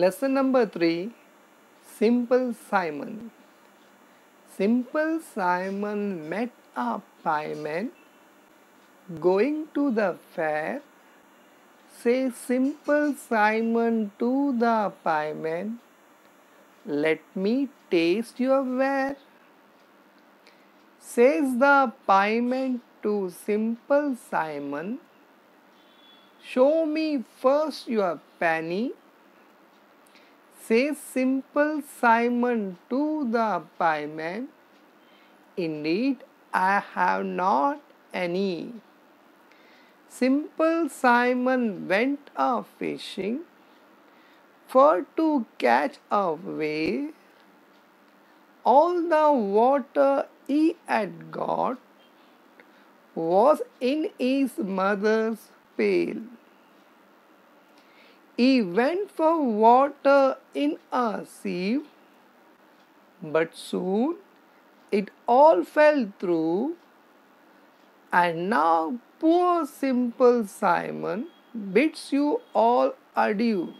Lesson number 3 Simple Simon. Simple Simon met a pieman going to the fair. Say Simple Simon to the pieman, Let me taste your ware. Says the pieman to Simple Simon, Show me first your penny Says simple Simon to the pieman, Indeed, I have not any. Simple Simon went a fishing for to catch a whale. All the water he had got was in his mother's pail. He went for water in a sieve, but soon it all fell through, and now poor simple Simon bids you all adieu.